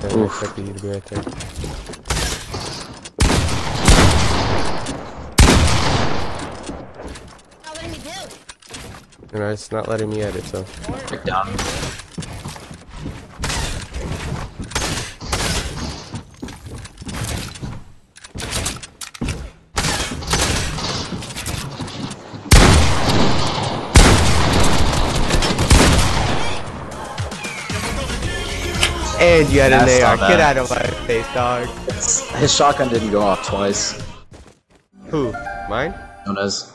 there. I Oof. expected you to be right there. Not letting me do. You know, it's not letting me edit, so. Break down. And you had Yeah, an AR. Get that. out of my face, dog. His shotgun didn't go off twice. Who? Mine? Jonas.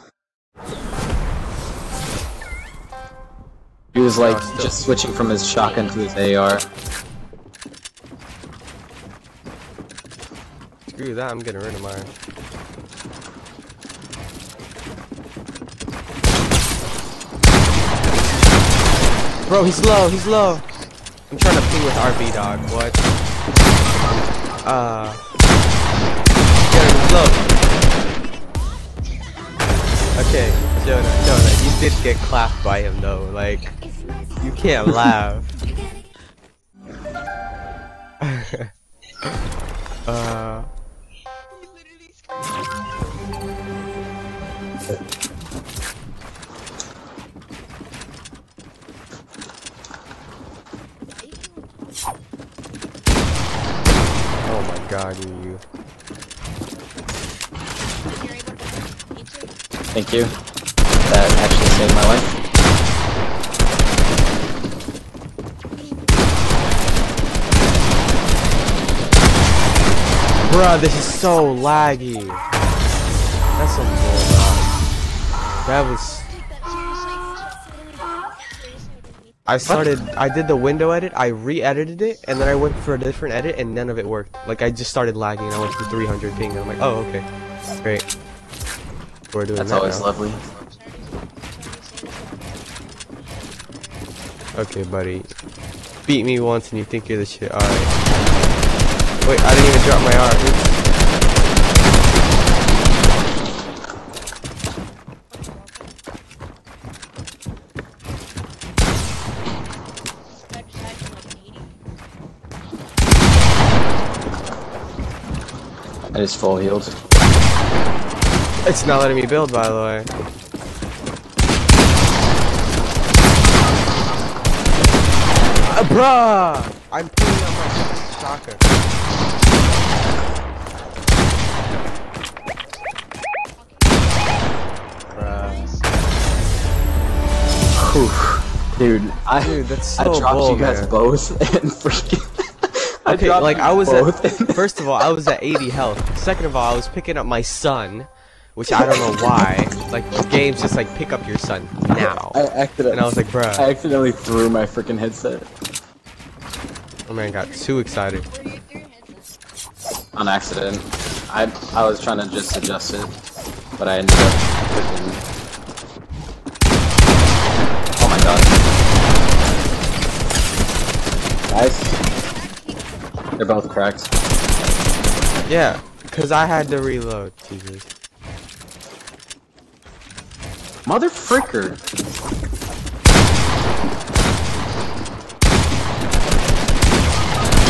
He was like Oh, just switching from his shotgun to his AR. Screw that, I'm getting rid of mine. Bro, he's low, he's low. I'm trying to ping with RB dog, what? Uh. Yeah, he's low. Okay, Jonah, Jonah, you did get clapped by him though, like, you can't laugh. uh. Oh my god, you. you. You're able to eat it. Thank you. That actually saved my life. Bruh, this is so laggy. That's some bull. That was. I started. I did the window edit. I re-edited it, and then I went for a different edit, and none of it worked. Like I just started lagging. and I went to 300 ping, and I'm like, oh okay, great. We're doing That's that always now. lovely. Okay, buddy. Beat me once, and you think you're the shit. All right. Wait, I didn't even drop my R. Oops. I just full healed. It's not letting me build, by the way. Uh, bruh! I'm pulling out my stalker. Bruh. Whew. Dude, I, Dude, that's I dropped bull, you guys man. both and freaking. I Okay, dropped like I was both at, first of all, I was at 80 health. Second of all, I was picking up my son, which I don't know why. Like the game's just like pick up your son now. I accidentally. And I was like, bruh. I accidentally threw my freaking headset Oh man, got too excited. Where your, your head's at. on accident. I I was trying to just adjust it, but I ended up freaking. Oh my god. Guys, they're both cracked. Yeah, cause I had to reload. Jesus. Mother fricker.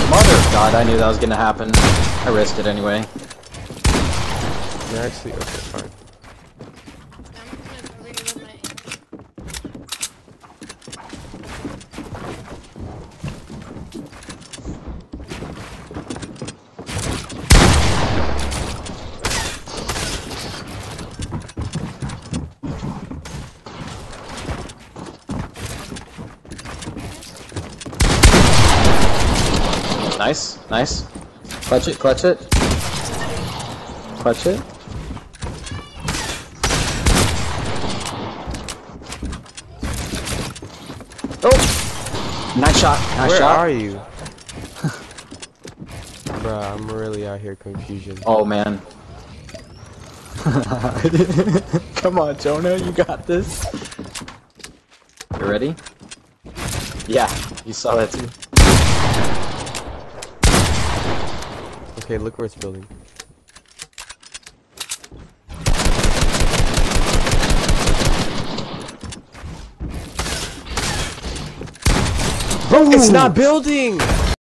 Mother of God, I knew that was gonna happen. I risked it anyway. Yeah, actually, okay, fine. Nice, nice. Clutch it, clutch it. Clutch it. Oh! Nice shot, nice Where shot. are you? Bruh, I'm really out here confusion. Oh man. Come on, Jonah, you got this. You ready? Yeah, you saw that too. Okay, look where it's building. Bro, it's not building!